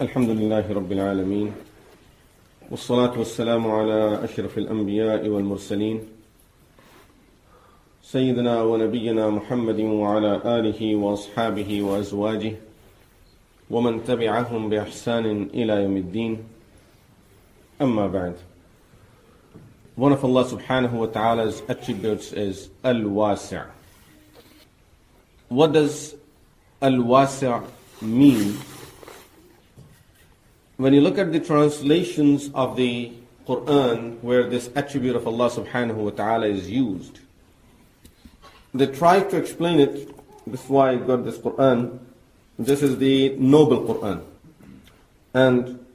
الحمد لله رب العالمين والصلاة والسلام على أشرف الأنبياء والمرسلين سيدنا ونبينا محمد وعلى آله وأصحابه وأزواجه ومن تبعهم بإحسان إلى يوم الدين أما بعد One of Allah subhanahu wa ta'ala's attributes is Al-Wasi' What does Al-Wasi' mean? When you look at the translations of the Quran where this attribute of Allah subhanahu wa ta'ala is used, they try to explain it. This is why I got this Quran. This is the Noble Quran. And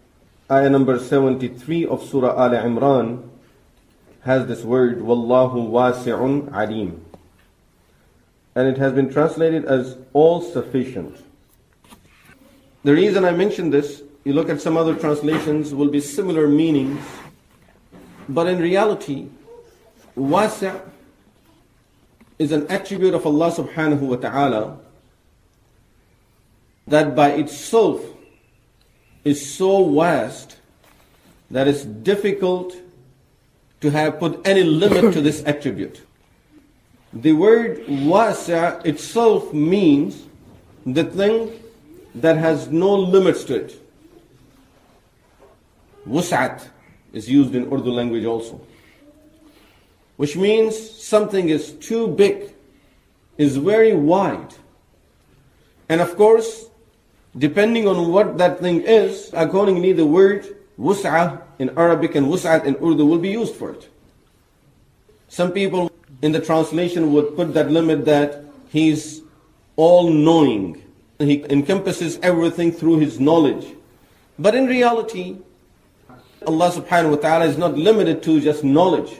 ayah number 73 of Surah Al Imran has this word, Wallahu wasi'un alim. And it has been translated as all sufficient. The reason I mention this, you look at some other translations, will be similar meanings. But in reality, wasi' is an attribute of Allah subhanahu wa ta'ala that by itself is so vast that it's difficult to have put any limit to this attribute. The word wasa itself means the thing that has no limits to it. Wus'at is used in Urdu language also. Which means something is too big, is very wide. And of course, depending on what that thing is, accordingly the word wus'ah in Arabic and wus'at in Urdu will be used for it. Some people in the translation would put that limit that he's all knowing. He encompasses everything through his knowledge. But in reality, Allah subhanahu wa ta'ala is not limited to just knowledge.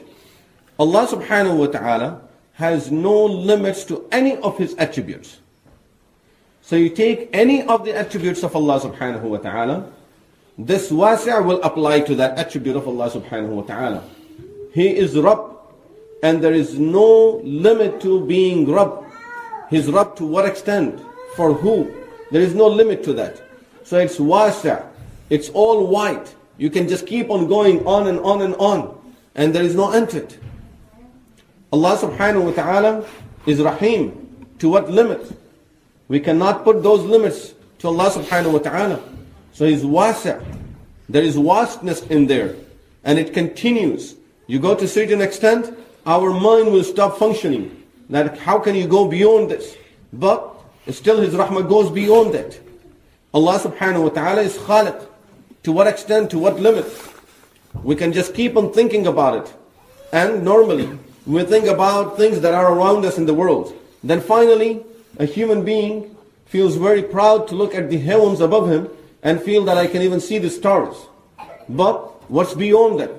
Allah subhanahu wa ta'ala has no limits to any of his attributes. So you take any of the attributes of Allah subhanahu wa ta'ala, this wasi' will apply to that attribute of Allah subhanahu wa ta'ala. He is Rabb, and there is no limit to being Rabb. He's Rabb to what extent? For who? There is no limit to that. So it's wasi', it's all white. You can just keep on going on and on and on, and there is no end to it. Allah subhanahu wa ta'ala is Rahim. To what limit? We cannot put those limits to Allah subhanahu wa ta'ala. So He's wasi'. There is vastness in there. And it continues. You go to a certain extent, our mind will stop functioning. That how can you go beyond this? But still His rahmah goes beyond that. Allah subhanahu wa ta'ala is khaliq. To what extent, to what limit? We can just keep on thinking about it. And normally, we think about things that are around us in the world. Then finally, a human being feels very proud to look at the heavens above him and feel that I can even see the stars. But what's beyond that?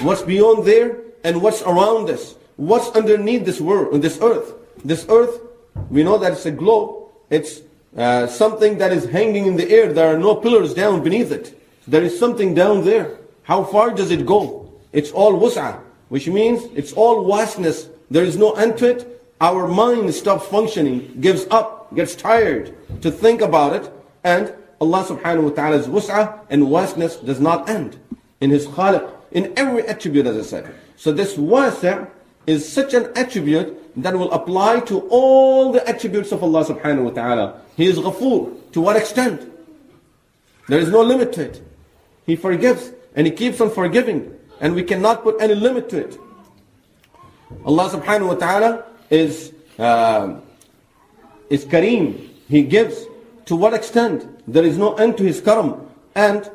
What's beyond there and what's around us? What's underneath this world, this earth? This earth, we know that it's a globe. It's uh, something that is hanging in the air. There are no pillars down beneath it. There is something down there. How far does it go? It's all wus'ah, which means it's all vastness. There is no end to it. Our mind stops functioning, gives up, gets tired to think about it, and Allah subhanahu wa ta'ala's wus'ah and vastness does not end in His khaliq, in every attribute as I said. So this wasi' is such an attribute that will apply to all the attributes of Allah subhanahu wa ta'ala. He is ghafoor. To what extent? There is no limit to it. He forgives and He keeps on forgiving and we cannot put any limit to it. Allah subhanahu wa ta'ala is, uh, is Kareem. He gives. To what extent? There is no end to His karam. And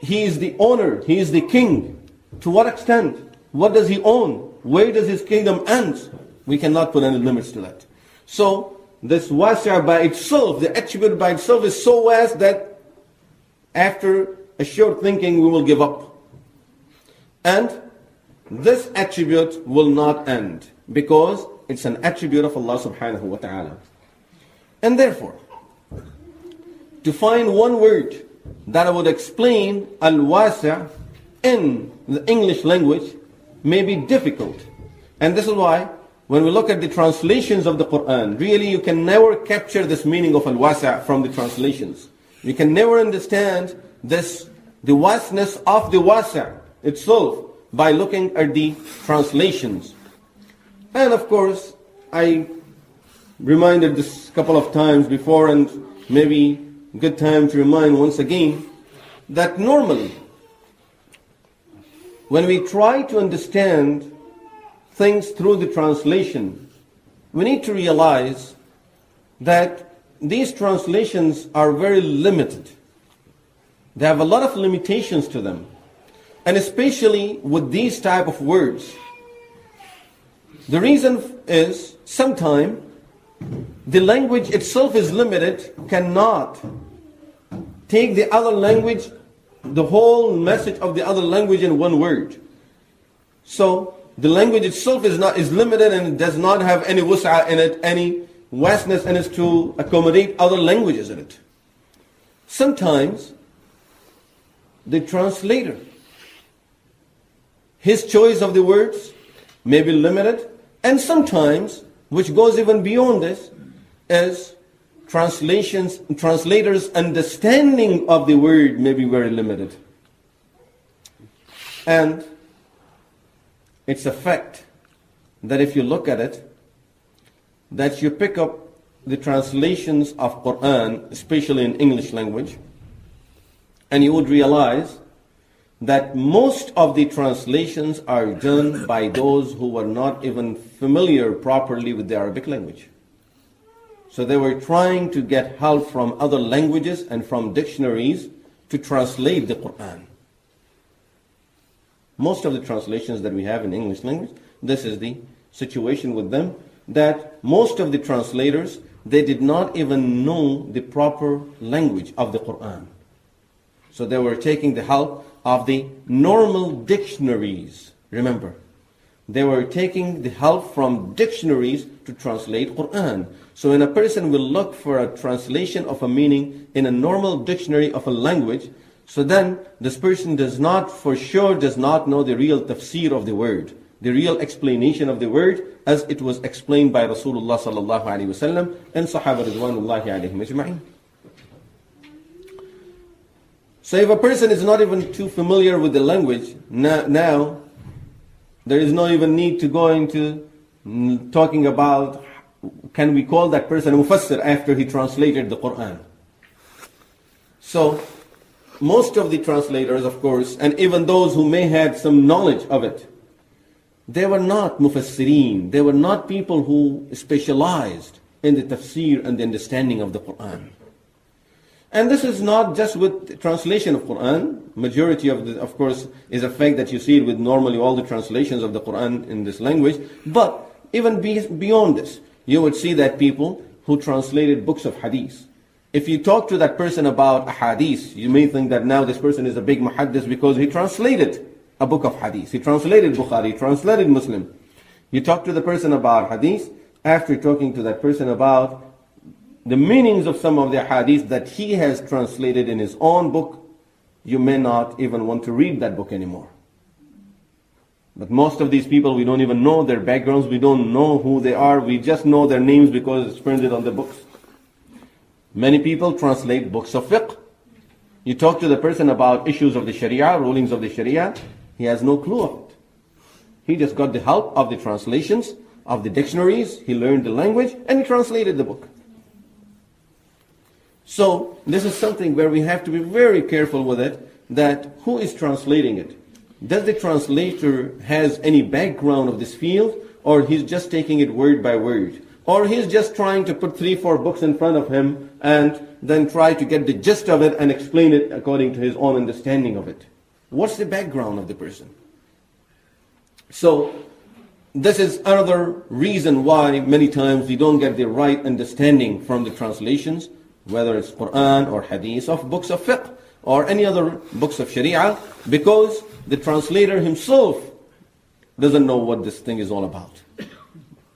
He is the owner. He is the king. To what extent? What does He own? Where does His kingdom end? We cannot put any limits to that. So, this wasi' by itself, the attribute by itself is so vast that after a short thinking we will give up. And this attribute will not end because it's an attribute of Allah subhanahu wa ta'ala. And therefore, to find one word that would explain al-wasi' in the English language may be difficult. And this is why when we look at the translations of the Quran, really you can never capture this meaning of al-wasi' from the translations. You can never understand this the vastness of the wasa' itself by looking at the translations. And of course, I reminded this couple of times before and maybe good time to remind once again that normally when we try to understand things through the translation, we need to realize that these translations are very limited. They have a lot of limitations to them. And especially with these type of words. The reason is sometimes the language itself is limited, cannot take the other language, the whole message of the other language in one word. So the language itself is not is limited and does not have any wus'a in it, any vastness in it to accommodate other languages in it. Sometimes the translator, his choice of the words may be limited, and sometimes, which goes even beyond this, is translations, translators' understanding of the word may be very limited. And it's a fact that if you look at it, that you pick up the translations of Quran, especially in English language, and you would realize that most of the translations are done by those who were not even familiar properly with the Arabic language. So they were trying to get help from other languages and from dictionaries to translate the Quran. Most of the translations that we have in English language, this is the situation with them, that most of the translators, they did not even know the proper language of the Quran. So they were taking the help of the normal dictionaries. Remember, they were taking the help from dictionaries to translate Quran. So when a person will look for a translation of a meaning in a normal dictionary of a language, so then this person does not, for sure, does not know the real tafsir of the word, the real explanation of the word as it was explained by Rasulullah sallallahu alaihi wasallam and Sahaba ridwanullahi alaihim ajma'in. So if a person is not even too familiar with the language, now, there is no even need to go into talking about can we call that person mufassir after he translated the Quran. So most of the translators, of course, and even those who may have some knowledge of it, they were not mufassirin. They were not people who specialized in the tafsir and the understanding of the Quran. And this is not just with translation of Quran. Majority of the, of course, is a fact that you see it with normally all the translations of the Quran in this language. But even be, beyond this, you would see that people who translated books of hadith, if you talk to that person about a hadith, you may think that now this person is a big muhaddis because he translated a book of hadith. He translated Bukhari, he translated Muslim. You talk to the person about hadith, after talking to that person about the meanings of some of the hadith that he has translated in his own book, you may not even want to read that book anymore. But most of these people, we don't even know their backgrounds, we don't know who they are, we just know their names because it's printed on the books. Many people translate books of fiqh. You talk to the person about issues of the Sharia, rulings of the Sharia, he has no clue of it. He just got the help of the translations, of the dictionaries, he learned the language, and he translated the book. So this is something where we have to be very careful with it, that who is translating it? Does the translator has any background of this field, or he's just taking it word by word? Or he's just trying to put three, four books in front of him and then try to get the gist of it and explain it according to his own understanding of it. What's the background of the person? So, this is another reason why many times we don't get the right understanding from the translations whether it's Quran or Hadith of books of fiqh or any other books of Sharia, because the translator himself doesn't know what this thing is all about.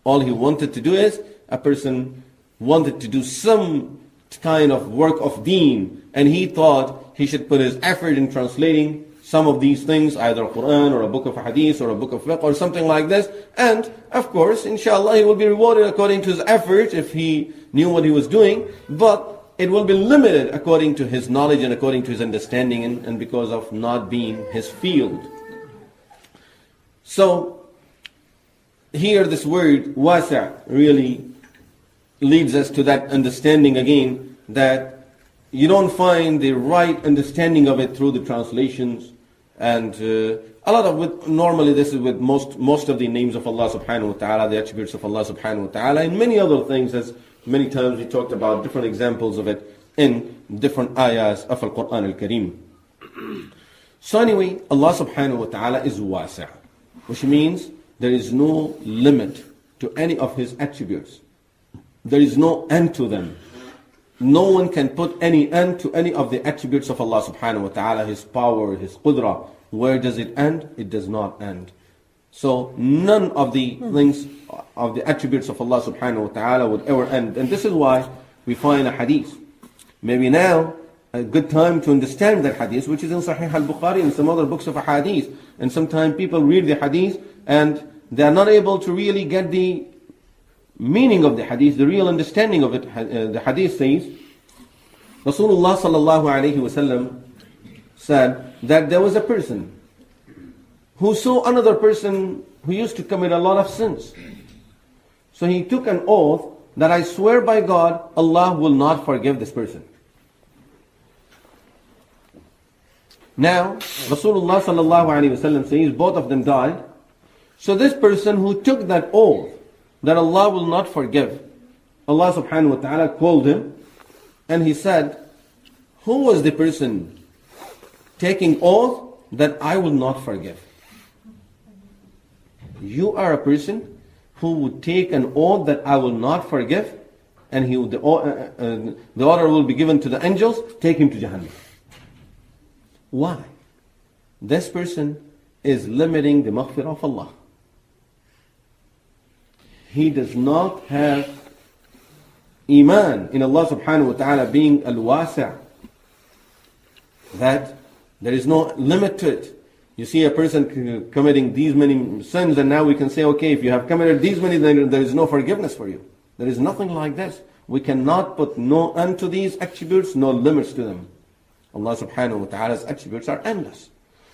All he wanted to do is, a person wanted to do some kind of work of deen, and he thought he should put his effort in translating some of these things, either Quran or a book of Hadith or a book of fiqh or something like this. And of course, inshallah, he will be rewarded according to his effort if he knew what he was doing. But it will be limited according to his knowledge and according to his understanding and, and because of not being his field. So, here this word wasa' really leads us to that understanding again that you don't find the right understanding of it through the translations and uh, a lot of with, normally this is with most most of the names of Allah subhanahu wa ta'ala, the attributes of Allah subhanahu wa ta'ala, and many other things as many times we talked about different examples of it in different ayahs of Al-Quran Al-Kareem. So anyway, Allah subhanahu wa ta'ala is wasi', which means there is no limit to any of His attributes. There is no end to them. No one can put any end to any of the attributes of Allah subhanahu wa ta'ala, His power, His qudra. Where does it end? It does not end. So none of the things of the attributes of Allah subhanahu wa ta'ala would ever end. And this is why we find a hadith. Maybe now a good time to understand that hadith, which is in Sahih al-Bukhari and some other books of hadith. And sometimes people read the hadith and they are not able to really get the meaning of the hadith, the real understanding of it. Uh, the hadith says, Rasulullah sallallahu alayhi wasallam said that there was a person who saw another person who used to commit a lot of sins. So he took an oath that I swear by God, Allah will not forgive this person. Now, Rasulullah sallallahu alayhi says both of them died. So this person who took that oath that Allah will not forgive, Allah subhanahu wa ta'ala called him and he said, Who was the person taking oath that I will not forgive? You are a person who would take an oath that I will not forgive, and he would, the, uh, uh, the order will be given to the angels, take him to Jahannam. Why? This person is limiting the maghfirah of Allah. He does not have iman in Allah subhanahu wa ta'ala being al-wasi' that there is no limit to it. You see a person committing these many sins and now we can say, okay, if you have committed these many, then there is no forgiveness for you. There is nothing like this. We cannot put no end to these attributes, no limits to them. Allah subhanahu wa ta'ala's attributes are endless.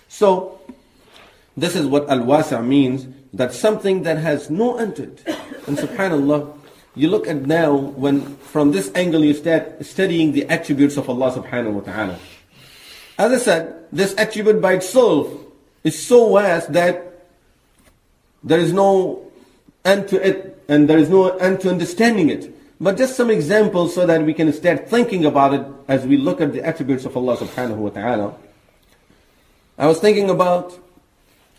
So, this is what al-wasa' means, that something that has no end to it. And subhanallah, you look at now when from this angle you start studying the attributes of Allah subhanahu wa ta'ala. As I said, this attribute by itself is so vast that there is no end to it and there is no end to understanding it. But just some examples so that we can start thinking about it as we look at the attributes of Allah subhanahu wa ta'ala. I was thinking about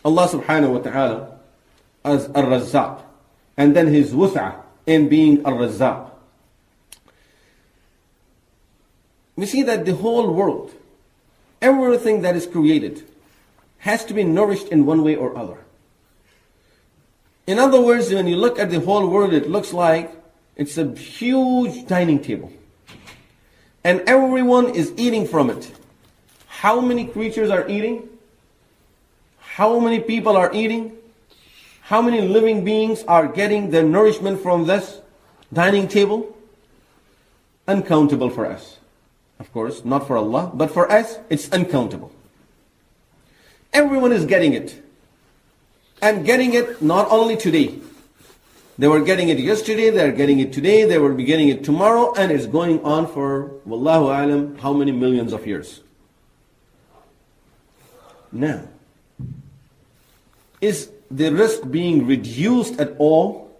Allah subhanahu wa ta'ala as Ar-Razzaq and then His wus'ah in being Ar-Razzaq. We see that the whole world, everything that is created, has to be nourished in one way or other. In other words, when you look at the whole world, it looks like it's a huge dining table. And everyone is eating from it. How many creatures are eating? How many people are eating? How many living beings are getting their nourishment from this dining table? Uncountable for us. Of course, not for Allah, but for us, it's uncountable. Everyone is getting it. And getting it not only today. They were getting it yesterday, they're getting it today, they will be getting it tomorrow, and it's going on for, wallahu alam, how many millions of years. Now, is the rizq being reduced at all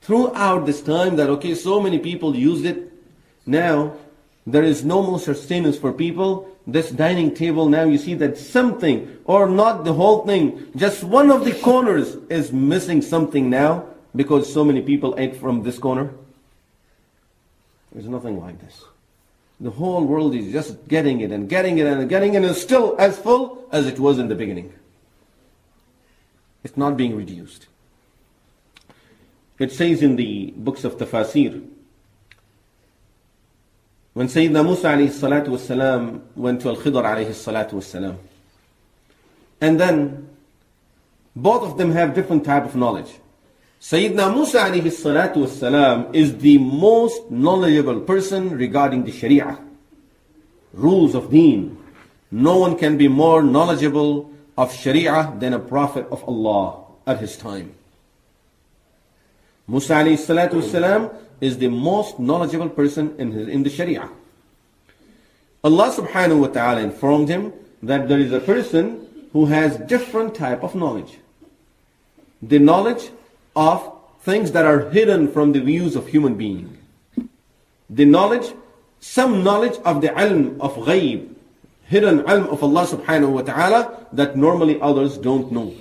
throughout this time that, okay, so many people used it, now there is no more sustenance for people. This dining table now you see that something, or not the whole thing, just one of the corners is missing something now because so many people ate from this corner. There's nothing like this. The whole world is just getting it and getting it and getting it and still as full as it was in the beginning. It's not being reduced. It says in the books of Tafasir, when Sayyidina Musa alayhi salatu wasalam went to Al-Khidr alayhi salatu wasalam. And then both of them have different type of knowledge. Sayyidina Musa alayhi salatu wasalam is the most knowledgeable person regarding the Sharia, rules of deen. No one can be more knowledgeable of Sharia than a prophet of Allah at his time. Musa alayhi salatu wasalam is the most knowledgeable person in, his, in the Sharia. Allah subhanahu wa ta'ala informed him that there is a person who has different type of knowledge. The knowledge of things that are hidden from the views of human being. The knowledge, some knowledge of the ilm of ghaib, hidden ilm of Allah subhanahu wa ta'ala that normally others don't know.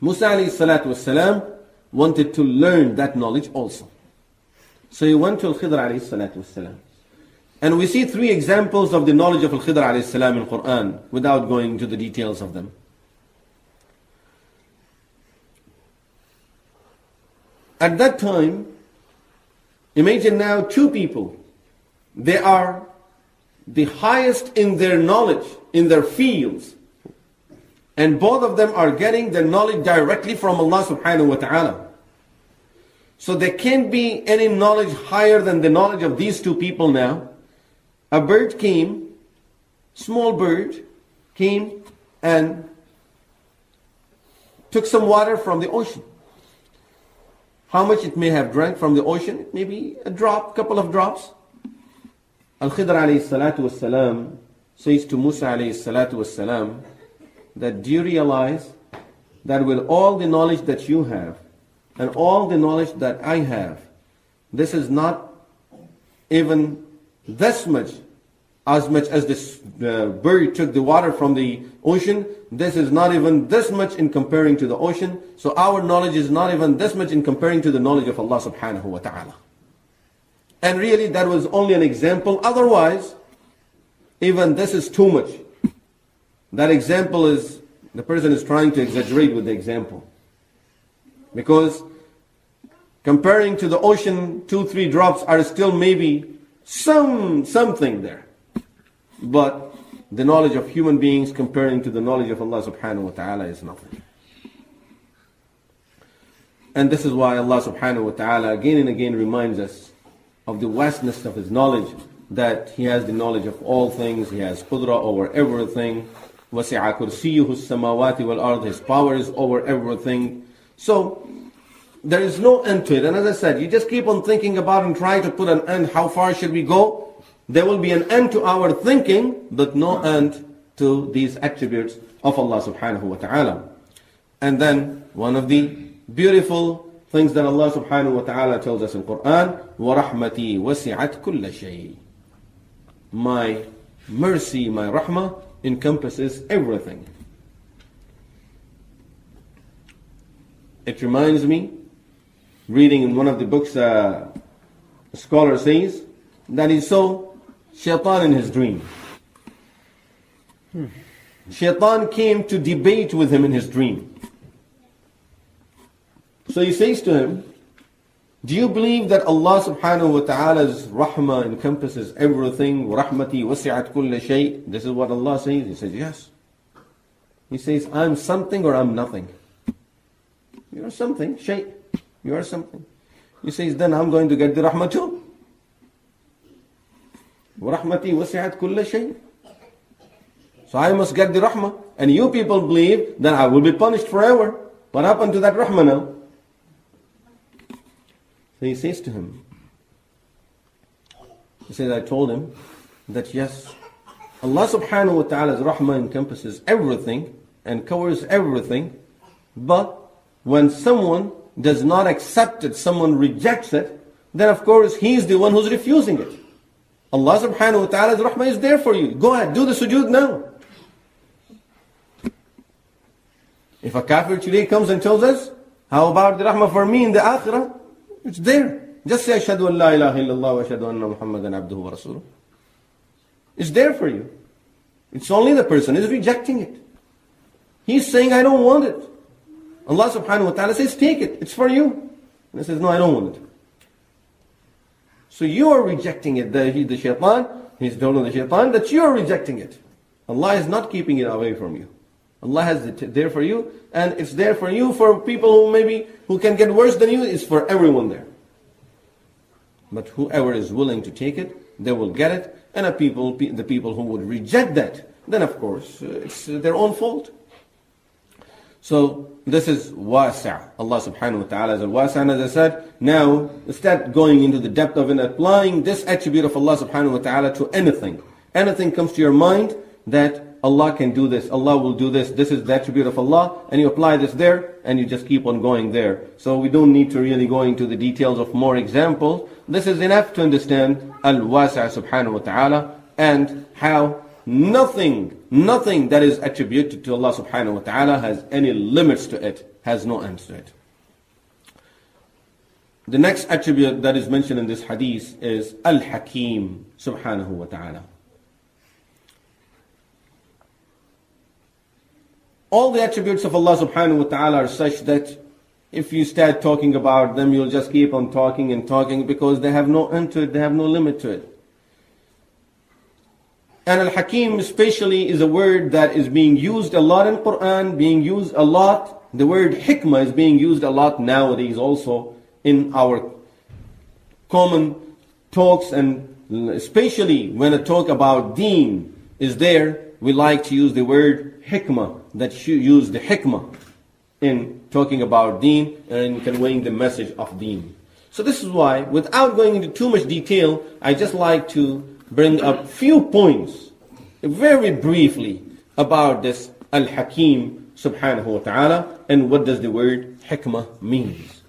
Musa alayhi salatu wanted to learn that knowledge also. So he went to Al-Khidr alayhi salatu wasalam. And we see three examples of the knowledge of Al-Khidr alayhi salam in Quran without going into the details of them. At that time, imagine now two people. They are the highest in their knowledge, in their fields. And both of them are getting their knowledge directly from Allah subhanahu wa ta'ala. So there can't be any knowledge higher than the knowledge of these two people now a bird came, small bird came and took some water from the ocean. How much it may have drank from the ocean? Maybe a drop, couple of drops. Al-Khidr alayhi salatu wasalam says to Musa alayhi salatu wasalam that do you realize that with all the knowledge that you have and all the knowledge that I have, this is not even this much, as much as this uh, bird took the water from the ocean, this is not even this much in comparing to the ocean. So our knowledge is not even this much in comparing to the knowledge of Allah subhanahu wa ta'ala. And really that was only an example. Otherwise, even this is too much. That example is, the person is trying to exaggerate with the example. Because comparing to the ocean, two, three drops are still maybe some something there. But the knowledge of human beings comparing to the knowledge of Allah subhanahu wa ta'ala is nothing. And this is why Allah subhanahu wa ta'ala again and again reminds us of the vastness of His knowledge, that He has the knowledge of all things, He has qudra over everything. وَسِعَ كُرْسِيُّهُ السَّمَاوَاتِ وَالْأَرْضِ His power is over everything. So, there is no end to it. And as I said, you just keep on thinking about and try to put an end. How far should we go? There will be an end to our thinking, but no end to these attributes of Allah subhanahu wa ta'ala. And then one of the beautiful things that Allah subhanahu wa ta'ala tells us in Quran, وَرَحْمَتِي وَسِعَتْ كُلَّ شَيْءٍ My mercy, my rahmah encompasses everything. It reminds me reading in one of the books, uh, a scholar says that he saw shaitan in his dream. Hmm. Shaitan came to debate with him in his dream. So he says to him, do you believe that Allah subhanahu wa ta'ala's rahmah encompasses everything? Rahmati wasi'at kulla shay. This is what Allah says. He says, yes. He says, I'm something or I'm nothing. You're something, shay. You are something. He says, then I'm going to get the rahmah too. وَرَحْمَتِي وَسِعَتْ كُلَّ شَيْءٍ So I must get the rahmah. And you people believe that I will be punished forever. What happened to that rahmah now? So he says to him, he says, I told him that yes, Allah subhanahu wa ta'ala's rahmah encompasses everything and covers everything. But when someone does not accept it, someone rejects it, then of course he is the one who's refusing it. Allah subhanahu wa ta'ala's rahmah is there for you. Go ahead, do the sujood now. If a kafir today comes and tells us, how about the rahmah for me in the akhirah? It's there. Just say, Ashhadu an la ilaha illallah wa ashhadu anna Muhammadan abduhu wa rasuluh. It's there for you. It's only the person is rejecting it. He's saying, I don't want it. Allah subhanahu wa ta'ala says, take it, it's for you. And he says, no, I don't want it. So you are rejecting it, the, the shaitan, he's told the shaitan that you are rejecting it. Allah is not keeping it away from you. Allah has it there for you, and it's there for you for people who maybe who can get worse than you. It's for everyone there. But whoever is willing to take it, they will get it. And the people, the people who would reject that, then of course uh, it's their own fault. So this is wasi'. Allah subhanahu wa ta'ala is al-wasi' and as I said, now instead going into the depth of it, applying this attribute of Allah subhanahu wa ta'ala to anything. Anything comes to your mind that Allah can do this, Allah will do this, this is the attribute of Allah, and you apply this there, and you just keep on going there. So we don't need to really go into the details of more examples. This is enough to understand Al-Wasi' subhanahu wa ta'ala, and how nothing, nothing that is attributed to Allah subhanahu wa ta'ala has any limits to it, has no ends to it. The next attribute that is mentioned in this hadith is Al-Hakim subhanahu wa ta'ala. all the attributes of Allah subhanahu wa ta'ala are such that if you start talking about them, you'll just keep on talking and talking because they have no end to it, they have no limit to it. And Al-Hakim especially is a word that is being used a lot in Quran, being used a lot. The word hikmah is being used a lot nowadays also in our common talks and especially when a talk about deen is there, we like to use the word hikmah that you use the hikmah in talking about deen and conveying the message of deen. So this is why, without going into too much detail, I just like to bring up few points, very briefly, about this Al-Hakim subhanahu wa ta'ala and what does the word hikmah means.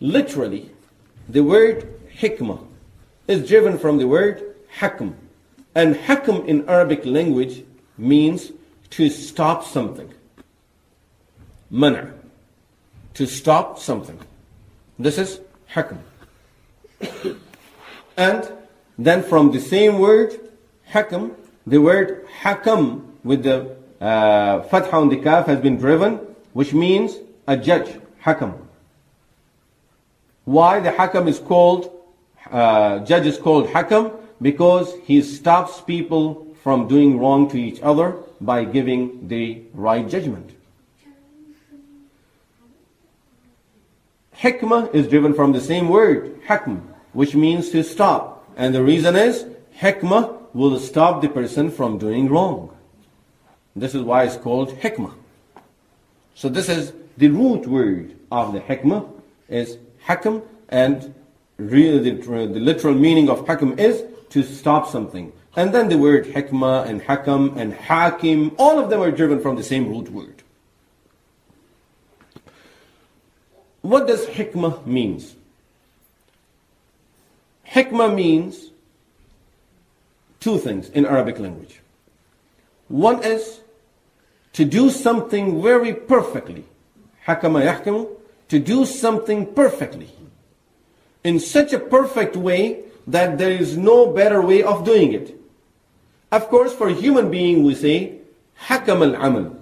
Literally, the word hikmah is driven from the word hakm. And hakm in Arabic language means to stop something. Mana. To stop something. This is hakam. and then from the same word, hakam, the word hakam with the uh, fatha on the kaf has been driven, which means a judge, hakam. Why the hakam is called, uh, judge is called hakam? Because he stops people from doing wrong to each other by giving the right judgment. Hikmah is driven from the same word, hakm, which means to stop. And the reason is, hikmah will stop the person from doing wrong. This is why it's called hikmah. So this is the root word of the hikmah is hakam and really the, the literal meaning of hakam is to stop something. And then the word hikmah and hakam and hakim, all of them are driven from the same root word. What does hikmah means? Hikmah means two things in Arabic language. One is to do something very perfectly. Hakama yahkamu, to do something perfectly. In such a perfect way that there is no better way of doing it. Of course, for human being, we say, hakam al-amal.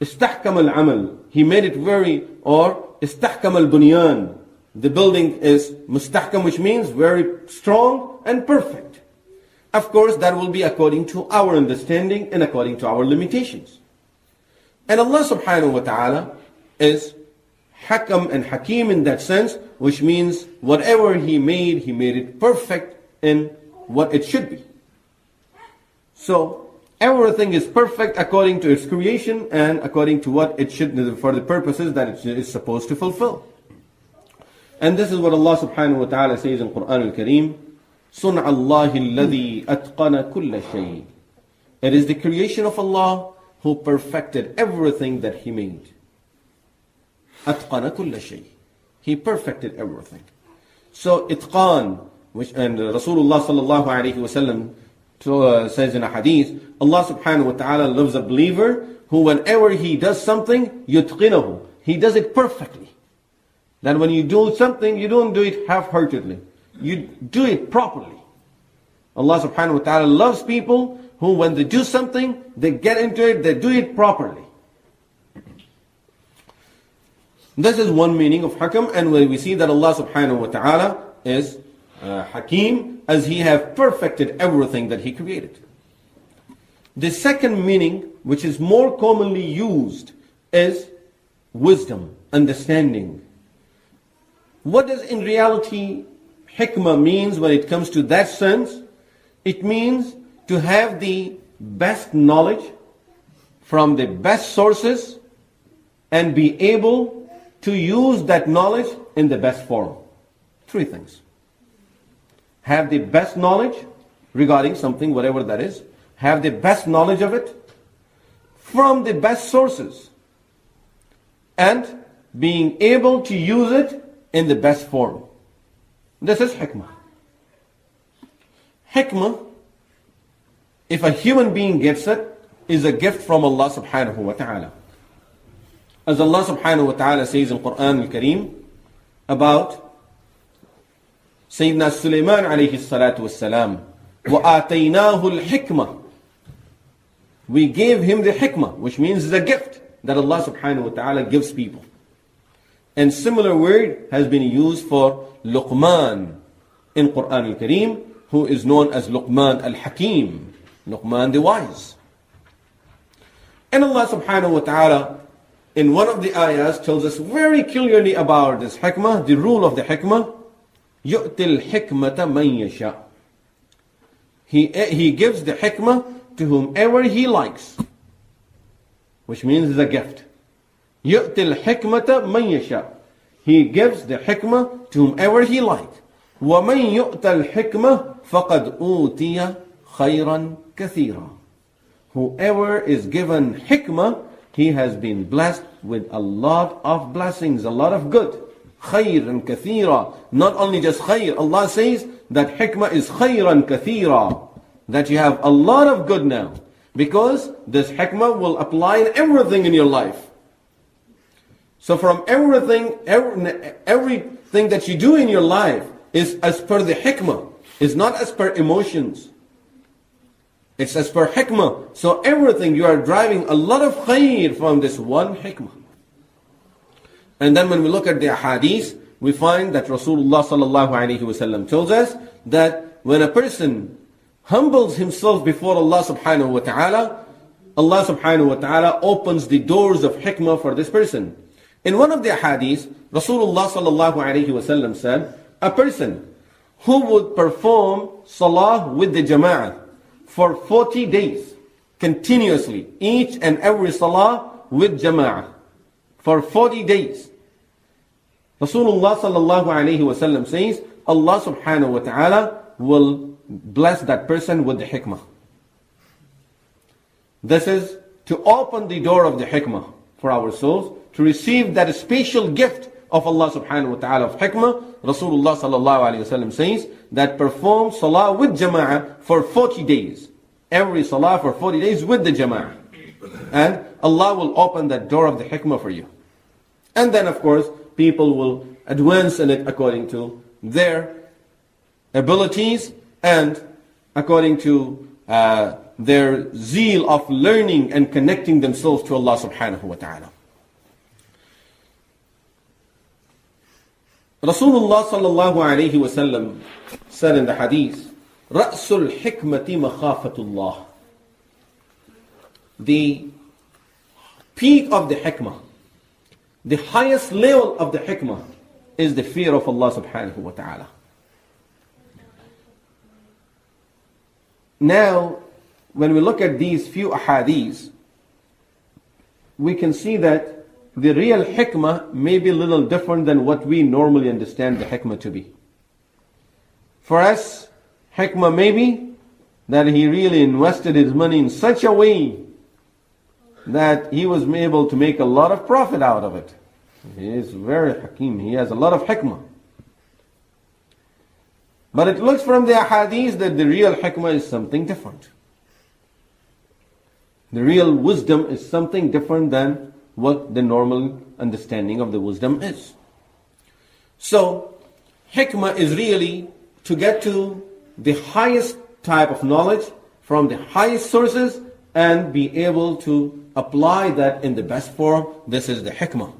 Istahkam al-amal. He made it very, or istahkam al-bunyan. The building is mustahkam, which means very strong and perfect. Of course, that will be according to our understanding and according to our limitations. And Allah subhanahu wa ta'ala is hakam and hakim in that sense, which means whatever He made, He made it perfect in what it should be. So everything is perfect according to its creation and according to what it should for the purposes that it is supposed to fulfill. And this is what Allah subhanahu wa ta'ala says in Quran al-Kareem, صنع الله الذي أتقن كل شيء. It is the creation of Allah who perfected everything that He made. أتقن كل شيء. He perfected everything. So itqan, which and Rasulullah sallallahu alayhi wa sallam so, uh, says in a hadith, Allah subhanahu wa ta'ala loves a believer who whenever he does something, yutqinahu. He does it perfectly. That when you do something, you don't do it half-heartedly. You do it properly. Allah subhanahu wa ta'ala loves people who when they do something, they get into it, they do it properly. This is one meaning of hakam and we see that Allah subhanahu wa ta'ala is uh, Hakim as he have perfected everything that he created. The second meaning which is more commonly used is wisdom, understanding. What does in reality hikmah means when it comes to that sense? It means to have the best knowledge from the best sources and be able to use that knowledge in the best form. Three things. Have the best knowledge regarding something, whatever that is. Have the best knowledge of it from the best sources. And being able to use it in the best form. This is hikmah. Hikmah, if a human being gets it, is a gift from Allah subhanahu wa ta'ala. As Allah subhanahu wa ta'ala says in Quran al-Kareem about Sayyidina Sulaiman alayhi salatu wassalam, وَآتَيْنَاهُ الْحِكْمَةِ We gave him the hikmah, which means the gift that Allah subhanahu wa ta'ala gives people. And similar word has been used for Luqman in Quran al-Kareem, who is known as Luqman al-Hakim, Luqman the wise. And Allah subhanahu wa ta'ala in one of the ayahs tells us very clearly about this hikmah, the rule of the hikmah. يُؤْتِ الْحِكْمَةَ مَنْ يَشَاءُ he, he gives the hikmah to whomever he likes. Which means it's a gift. يُؤْتِ الْحِكْمَةَ مَنْ يَشَاءُ He gives the hikmah to whomever he likes. وَمَنْ يُؤْتَ الْحِكْمَةَ فَقَدْ أُوتِيَ خَيْرًا كَثِيرًا Whoever is given hikmah, he has been blessed with a lot of blessings, a lot of good. And kathira. Not only just khayr. Allah says that hikmah is and kathira. That you have a lot of good now. Because this hikmah will apply in everything in your life. So from everything, every, everything that you do in your life is as per the hikmah. Is not as per emotions. It's as per hikmah. So everything you are driving a lot of khair from this one hikmah. And then when we look at the hadith, we find that Rasulullah sallallahu alaihi wasallam tells us that when a person humbles himself before Allah subhanahu wa ta'ala, Allah subhanahu wa ta'ala opens the doors of hikmah for this person. In one of the hadiths, Rasulullah sallallahu alaihi wasallam said, a person who would perform salah with the jama'ah for 40 days continuously, each and every salah with jama'ah for 40 days. Rasulullah sallallahu alayhi wasallam says, Allah subhanahu wa ta'ala will bless that person with the hikmah. This is to open the door of the hikmah for our souls, to receive that special gift of Allah subhanahu wa ta'ala of hikmah. Rasulullah sallallahu alayhi wasallam says that perform salah with jama'ah for 40 days. Every salah for 40 days with the jama'ah. And Allah will open that door of the hikmah for you. And then of course, people will advance in it according to their abilities and according to uh, their zeal of learning and connecting themselves to Allah subhanahu wa ta'ala. Rasulullah sallallahu alayhi said in the hadith, Ra'sul hikmati makhafatullah. The peak of the hikmah, the highest level of the hikmah is the fear of Allah subhanahu wa ta'ala. Now, when we look at these few ahadiths, we can see that the real hikmah may be a little different than what we normally understand the hikmah to be. For us, hikmah may be that he really invested his money in such a way that he was able to make a lot of profit out of it. He is very hakim. He has a lot of hikmah. But it looks from the ahadith that the real hikmah is something different. The real wisdom is something different than what the normal understanding of the wisdom is. So, hikmah is really to get to the highest type of knowledge from the highest sources and be able to apply that in the best form. This is the hikmah.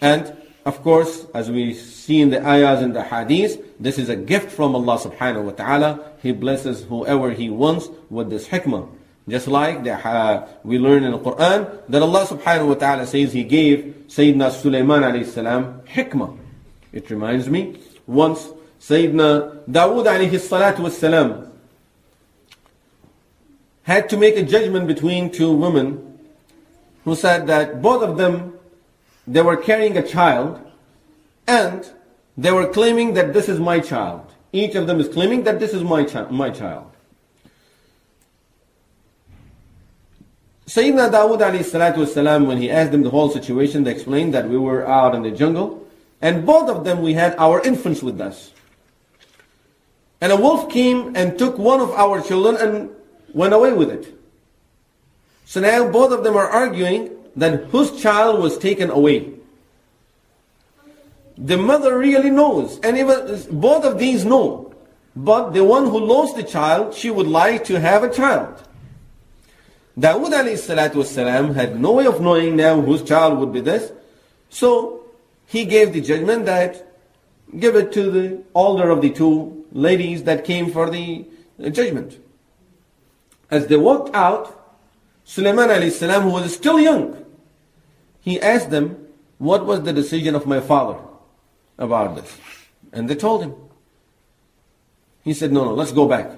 And of course, as we see in the ayahs and the hadith, this is a gift from Allah subhanahu wa ta'ala. He blesses whoever He wants with this hikmah. Just like the, uh, we learn in the Quran that Allah subhanahu wa ta'ala says He gave Sayyidina Sulaiman alayhi salam hikmah. It reminds me, once Sayyidina Dawood alayhi salatu was salam had to make a judgment between two women who said that both of them, they were carrying a child and they were claiming that this is my child. Each of them is claiming that this is my, chi- my child. Sayyidina Dawood alayhi salatu wasalam, when he asked them the whole situation, they explained that we were out in the jungle, and both of them we had our infants with us. And a wolf came and took one of our children and went away with it. So now both of them are arguing that whose child was taken away. The mother really knows, and even both of these know. But the one who lost the child, she would like to have a child. Dawood والسلام, had no way of knowing now whose child would be this. So he gave the judgment that give it to the older of the two ladies that came for the judgment. As they walked out, Sulaiman السلام, who was still young, he asked them, what was the decision of my father about this? And they told him. He said, no, no, let's go back.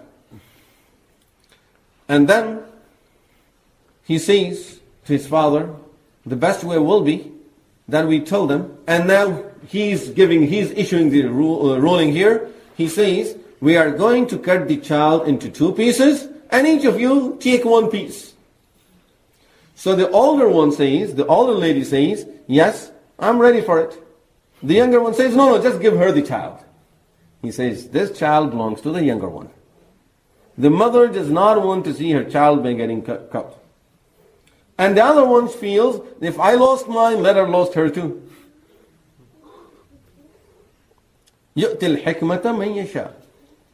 And then he says to his father, the best way will be that we tell them, and now he's giving, he's issuing the rule, uh, ruling here. He says, we are going to cut the child into two pieces, and each of you take one piece. So the older one says, the older lady says, yes, I'm ready for it. The younger one says, no, no, just give her the child. He says, this child belongs to the younger one. The mother does not want to see her child being getting cut. cut. And the other one feels, if I lost mine, let her lost her too. يُؤْتِ الْحِكْمَةَ مَنْ يَشَاءُ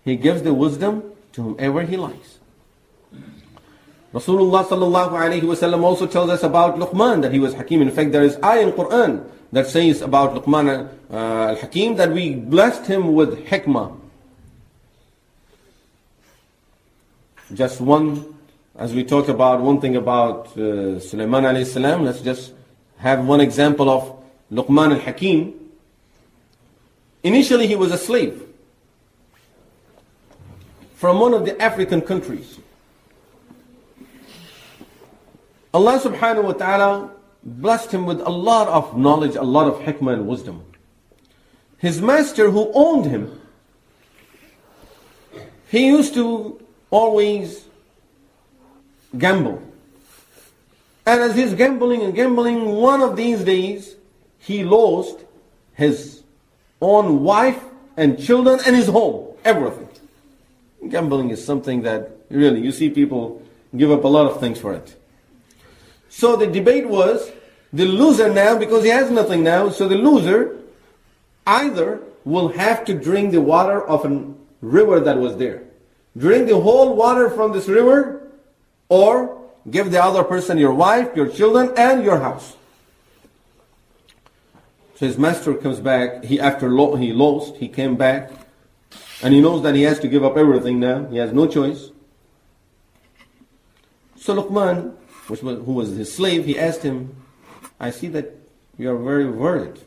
He gives the wisdom to whomever he likes. Rasulullah sallallahu alayhi wasallam also tells us about Luqman that he was Hakim. In fact, there is ayah in Quran that says about Luqman uh, al-Hakim that we blessed him with hikmah. Just one as we talk about one thing about uh, Sulaiman alayhi salam, let's just have one example of Luqman al-Hakim. Initially he was a slave from one of the African countries. Allah subhanahu wa ta'ala blessed him with a lot of knowledge, a lot of hikmah and wisdom. His master who owned him, he used to always gamble. And as he's gambling and gambling, one of these days, he lost his own wife and children and his home, everything. Gambling is something that really, you see people give up a lot of things for it. So the debate was, the loser now, because he has nothing now, so the loser either will have to drink the water of a river that was there. Drink the whole water from this river or give the other person your wife, your children, and your house. So his master comes back. He after lo- he lost, he came back, and he knows that he has to give up everything now. He has no choice. So Luqman, which was, who was his slave, he asked him, "I see that you are very worried.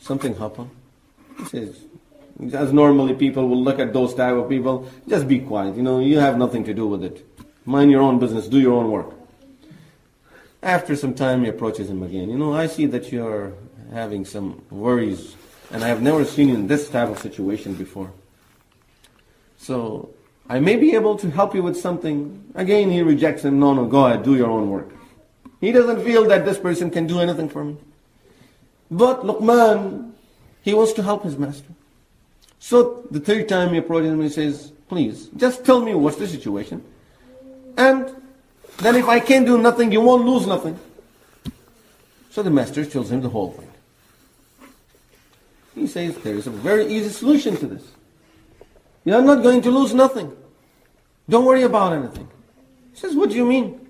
Something happened." He says, as normally people will look at those type of people, just be quiet. You know, you have nothing to do with it. Mind your own business, do your own work. After some time, he approaches him again. You know, I see that you're having some worries, and I have never seen you in this type of situation before. So, I may be able to help you with something. Again, he rejects him. No, no, go ahead, do your own work. He doesn't feel that this person can do anything for him. But Luqman, he wants to help his master. So the third time he approaches him, he says, please, just tell me what's the situation. And then if I can't do nothing, you won't lose nothing. So the master tells him the whole thing. He says there is a very easy solution to this. You're not going to lose nothing. Don't worry about anything. He says, what do you mean?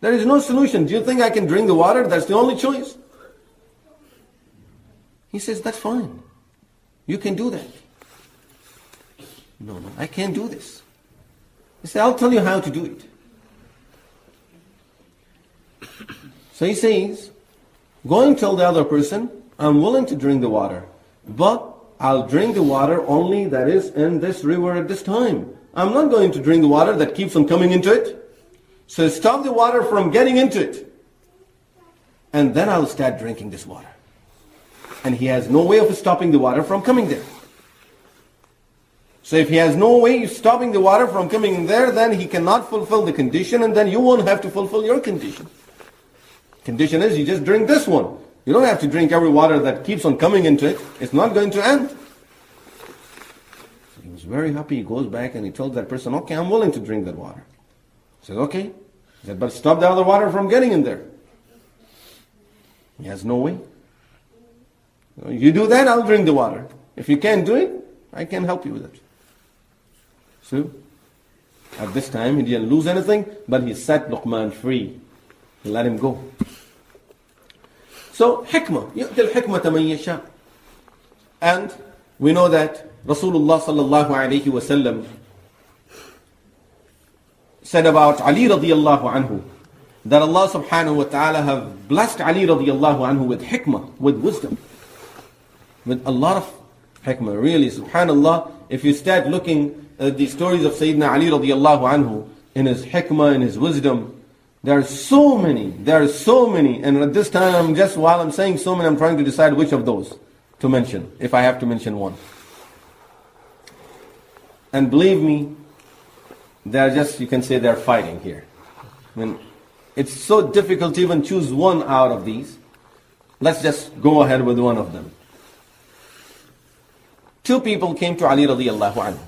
There is no solution. Do you think I can drink the water? That's the only choice. He says, that's fine. You can do that. No, no, I can't do this. He said, I'll tell you how to do it. So he says, go and tell the other person, I'm willing to drink the water, but I'll drink the water only that is in this river at this time. I'm not going to drink the water that keeps on coming into it. So stop the water from getting into it. And then I'll start drinking this water. And he has no way of stopping the water from coming there. So if he has no way of stopping the water from coming there, then he cannot fulfill the condition and then you won't have to fulfill your condition. Condition is you just drink this one. You don't have to drink every water that keeps on coming into it. It's not going to end. So he was very happy. He goes back and he told that person, okay, I'm willing to drink that water. He said, okay. He said, but stop the other water from getting in there. He has no way. You do that, I'll drink the water. If you can't do it, I can help you with it. So, at this time, he didn't lose anything, but he set Luqman free He let him go. So, hikmah. يؤتي الحكمة من يشاء. And we know that Rasulullah sallallahu alayhi wasallam said about Ali radiallahu anhu that Allah subhanahu wa ta'ala have blessed Ali radiallahu anhu with hikmah, with wisdom, with a lot of hikmah. Really, subhanallah, if you start looking at the stories of Sayyidina Ali radiallahu anhu, in his hikmah, in his wisdom, there are so many, there are so many, and at this time, I'm just, while I'm saying so many, I'm trying to decide which of those to mention, if I have to mention one. And believe me, they're just, you can say they're fighting here. I mean, it's so difficult to even choose one out of these. Let's just go ahead with one of them. Two people came to Ali radiallahu anhu.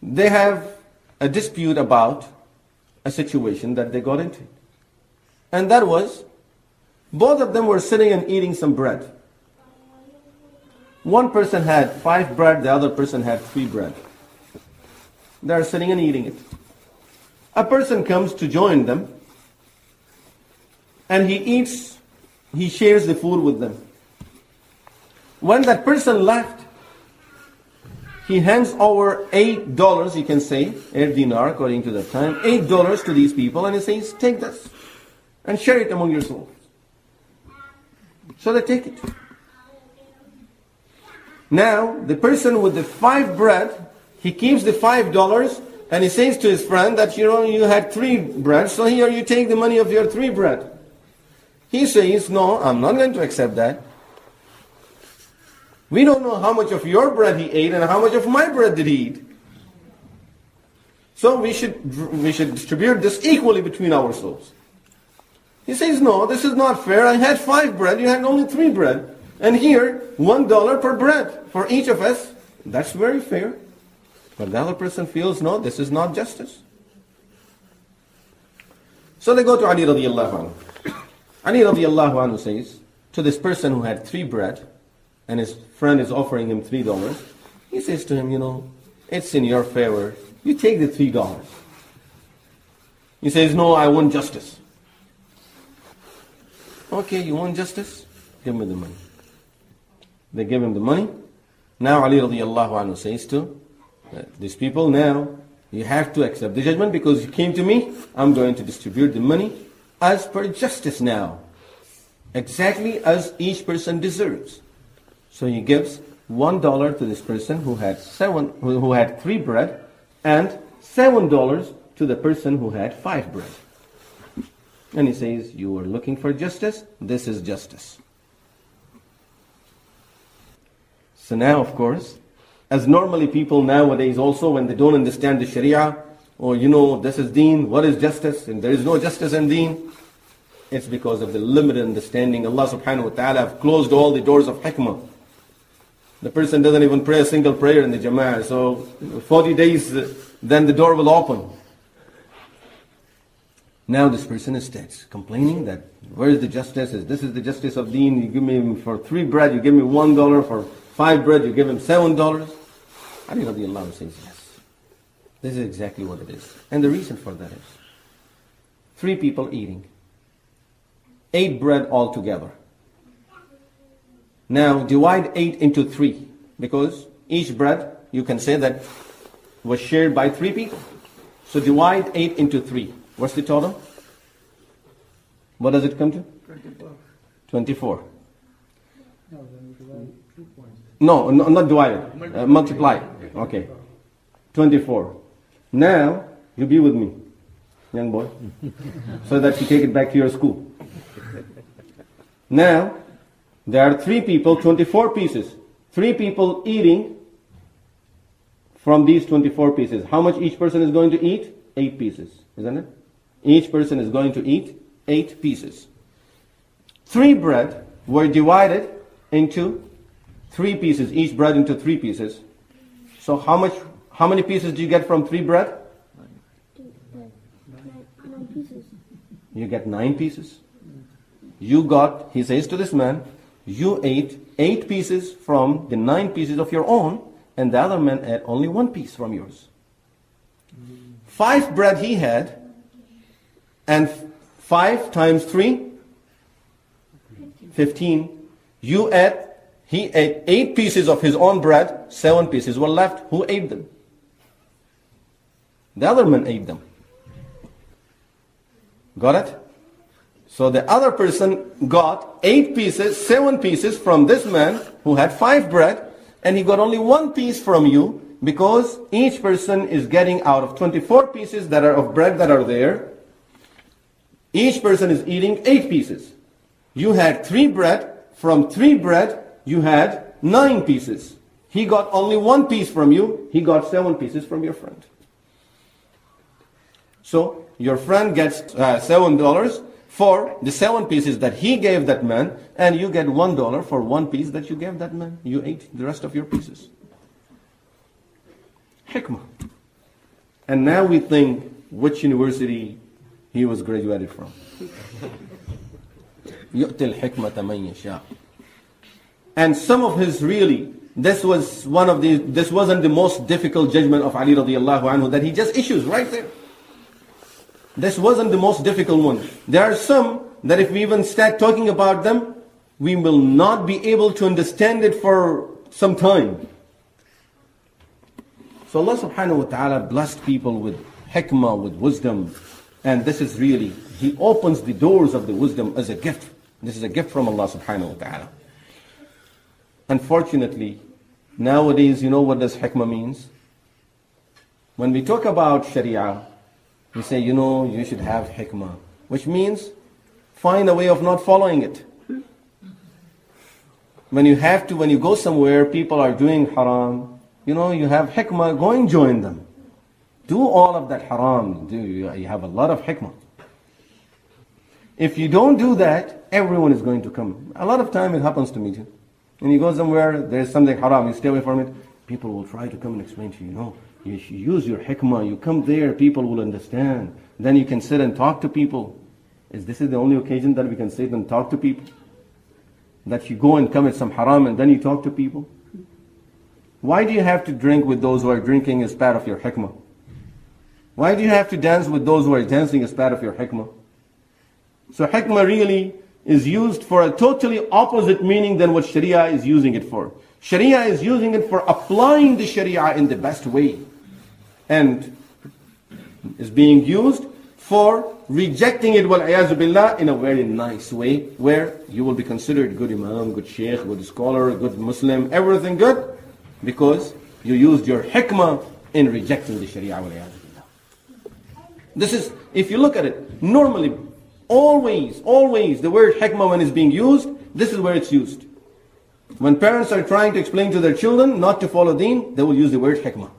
They have a dispute about a situation that they got into. And that was, both of them were sitting and eating some bread. One person had five bread, the other person had three bread. They're sitting and eating it. A person comes to join them and he eats, he shares the food with them. When that person left, he hands over eight dollars, you can say, eight dinar according to that time, eight dollars to these people and he says, take this and share it among yourselves. So they take it. Now, the person with the five bread, he keeps the five dollars and he says to his friend that you know you had three bread, so here you take the money of your three bread. He says, No, I'm not going to accept that. We don't know how much of your bread he ate and how much of my bread did he eat. So we should we should distribute this equally between ourselves. He says, No, this is not fair. I had five bread, you had only three bread. And here, one dollar per bread for each of us. That's very fair. But the other person feels, no, this is not justice. So they go to Ali radiallahu anhu. Ali radiallahu anhu says to this person who had three bread, and his friend is offering him three dollars, he says to him, you know, it's in your favor. You take the three dollars. He says, no, I want justice. Okay, you want justice? Give me the money. They give him the money. Now Ali radiallahu anhu says to uh, these people, now you have to accept the judgment because you came to me. I'm going to distribute the money as per justice now. Exactly as each person deserves. So he gives one dollar to this person who had seven, who had three bread, and seven dollars to the person who had five bread. And he says, You are looking for justice? This is justice. So now, of course, as normally people nowadays also, when they don't understand the Sharia, or you know, this is deen, what is justice, and there is no justice in deen, it's because of the limited understanding. Allah subhanahu wa ta'ala have closed all the doors of hikmah. The person doesn't even pray a single prayer in the jama'ah. So 40 days, uh, then the door will open. Now this person is dead, complaining that where is the justice? This is the justice of deen. You give me for three bread, you give me one dollar. For five bread, you give him seven dollars. Ali radiallahu says yes. This is exactly what it is. And the reason for that is three people eating. Eight bread altogether. Now divide eight into three because each bread you can say that was shared by three people. So divide eight into three. What's the total? What does it come to? 24. 24. No. No, no not divided. Uh, multiply. Okay. 24. Now, you be with me, young boy, so that you take it back to your school. Now, there are three people, 24 pieces. Three people eating from these 24 pieces. How much each person is going to eat? Eight pieces, isn't it? Each person is going to eat eight pieces. Three bread were divided into three pieces, each bread into three pieces. So how much, how many pieces do you get from three bread? Nine, nine pieces. You get nine pieces. You got, he says to this man, you ate eight pieces from the nine pieces of your own, and the other man ate only one piece from yours. Five bread he had, and five times three, fifteen. You ate, he ate eight pieces of his own bread, seven pieces were left. Who ate them? The other man ate them. Got it? So the other person got eight pieces, seven pieces from this man who had five bread, and he got only one piece from you because each person is getting out of 24 pieces that are of bread that are there. Each person is eating eight pieces. You had three bread. From three bread, you had nine pieces. He got only one piece from you. He got seven pieces from your friend. So your friend gets uh, seven dollars for the seven pieces that he gave that man, and you get one dollar for one piece that you gave that man. You ate the rest of your pieces. Hikmah. And now we think which university he was graduated from. and some of his really, this was one of the, this wasn't the most difficult judgment of Ali radiallahu anhu that he just issues right there. This wasn't the most difficult one. There are some that if we even start talking about them, we will not be able to understand it for some time. So Allah subhanahu wa ta'ala blessed people with hikmah, with wisdom. And this is really, He opens the doors of the wisdom as a gift. This is a gift from Allah subhanahu wa ta'ala. Unfortunately, nowadays, you know what does hikmah means? When we talk about sharia, we say, you know, you should have hikmah, which means find a way of not following it. When you have to, when you go somewhere, people are doing haram, you know, you have hikmah, go and join them. Do all of that haram. Do you you have a lot of hikmah. If you don't do that, everyone is going to come. A lot of time it happens to me too. When you go somewhere, there's something haram, you stay away from it, people will try to come and explain to you, no, you use your hikmah, you come there, people will understand. Then you can sit and talk to people. Is this is the only occasion that we can sit and talk to people? That you go and commit some haram and then you talk to people? Why do you have to drink with those who are drinking as part of your hikmah? Why do you have to dance with those who are dancing as part of your hikmah? So hikmah really is used for a totally opposite meaning than what Sharia is using it for. Sharia is using it for applying the Sharia in the best way. And is being used for rejecting it, billah, in a very nice way, where you will be considered good imam, good sheikh, good scholar, good Muslim, everything good, because you used your hikmah in rejecting the Sharia. This is, if you look at it, normally, always, always, the word hikmah when it's being used, this is where it's used. When parents are trying to explain to their children not to follow deen, they will use the word hikmah.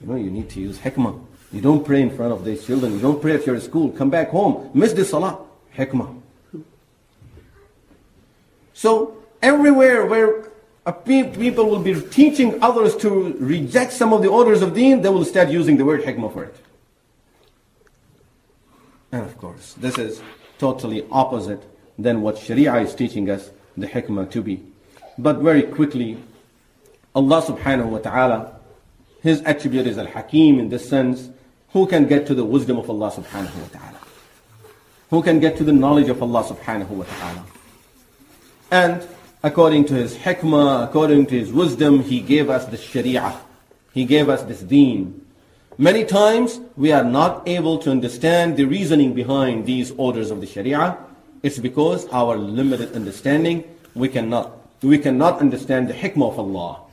You know, you need to use hikmah. You don't pray in front of these children. You don't pray at your school. Come back home. Miss the salah. Hikmah. So, everywhere where pe- people will be teaching others to reject some of the orders of deen, they will start using the word hikmah for it. And of course, this is totally opposite than what Sharia is teaching us the hikmah to be. But very quickly, Allah subhanahu wa ta'ala, His attribute is al-Hakim in this sense. Who can get to the wisdom of Allah subhanahu wa ta'ala? Who can get to the knowledge of Allah subhanahu wa ta'ala? And according to His hikmah, according to His wisdom, He gave us the sharia. He gave us this deen. Many times we are not able to understand the reasoning behind these orders of the sharia. It's because our limited understanding, we cannot, we cannot understand the hikmah of Allah.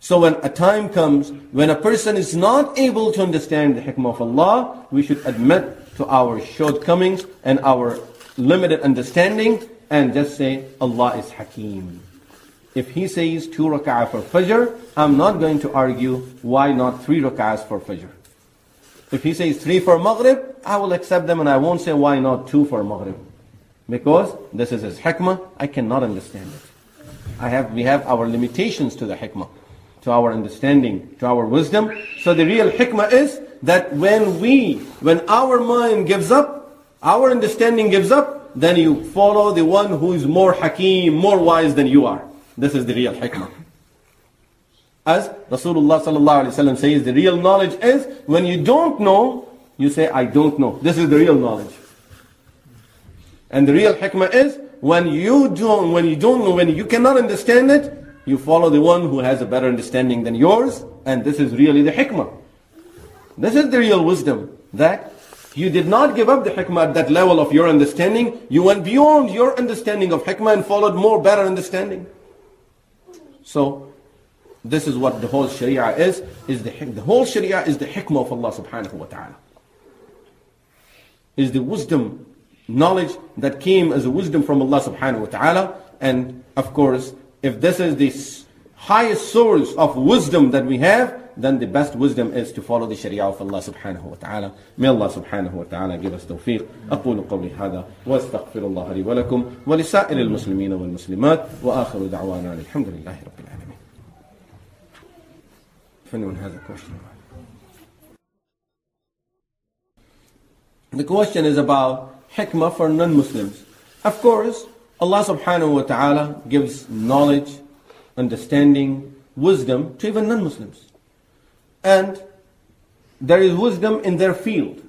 So when a time comes when a person is not able to understand the hikmah of Allah, we should admit to our shortcomings and our limited understanding and just say, Allah is Hakim. If he says two rak'ah for Fajr, I'm not going to argue why not three rak'ahs for Fajr. If he says three for Maghrib, I will accept them and I won't say why not two for Maghrib. Because this is his hikmah, I cannot understand it. I have, we have our limitations to the hikmah to our understanding, to our wisdom. So the real hikmah is that when we, when our mind gives up, our understanding gives up, then you follow the one who is more hakim, more wise than you are. This is the real hikmah. As Rasulullah sallallahu alaihi wasallam says, the real knowledge is when you don't know, you say, I don't know. This is the real knowledge. And the real hikmah is when you don't, when you don't know, when you cannot understand it, you follow the one who has a better understanding than yours, and this is really the hikmah. This is the real wisdom, that you did not give up the hikmah at that level of your understanding. You went beyond your understanding of hikmah and followed more better understanding. So, this is what the whole sharia is, is the, the whole sharia is the hikmah of Allah subhanahu wa ta'ala. Is the wisdom, knowledge that came as a wisdom from Allah subhanahu wa ta'ala, and of course, if this is the highest source of wisdom that we have, then the best wisdom is to follow the Sharia of Allah subhanahu wa ta'ala. May Allah subhanahu wa ta'ala give us tawfiq. أقول قولي هذا واستغفر الله لي ولكم ولسائر المسلمين والمسلمات وآخر دعوانا الحمد لله رب العالمين. If anyone has a question. The question is about hikmah for non-Muslims. Of course, Allah subhanahu wa ta'ala gives knowledge, understanding, wisdom to even non-Muslims. And there is wisdom in their field.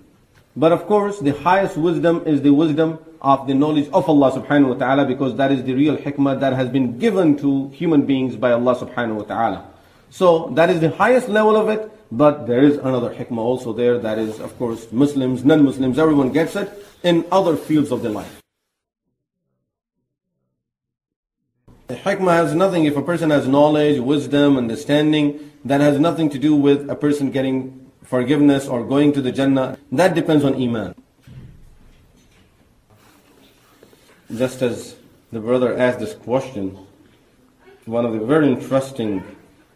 But of course, the highest wisdom is the wisdom of the knowledge of Allah subhanahu wa ta'ala because that is the real hikmah that has been given to human beings by Allah subhanahu wa ta'ala. So that is the highest level of it, but there is another hikmah also there that is, of course, Muslims, non-Muslims, everyone gets it in other fields of their life. The hikmah has nothing, if a person has knowledge, wisdom, understanding, that has nothing to do with a person getting forgiveness or going to the Jannah. That depends on Iman. Just as the brother asked this question, one of the very interesting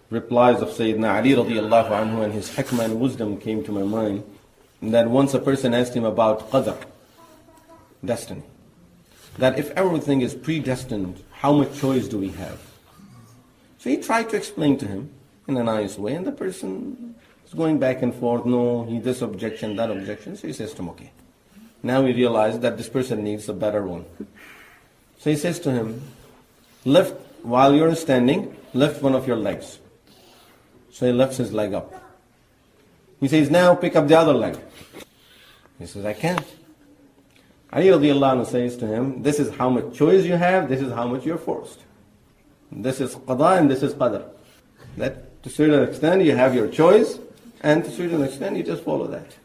replies of Sayyidina Ali radiallahu anhu and his hikmah and wisdom came to my mind. That once a person asked him about qadr, destiny. That if everything is predestined how much choice do we have? So he tried to explain to him in a nice way, and the person is going back and forth, no, he this objection, that objection. So he says to him, okay. Now we realize that this person needs a better one. So he says to him, lift, while you're standing, lift one of your legs. So he lifts his leg up. He says, now pick up the other leg. He says, I can't. Ali radiallahu says to him, this is how much choice you have, this is how much you're forced. This is qada and this is qadr. That to a certain extent you have your choice, and to a certain extent you just follow that.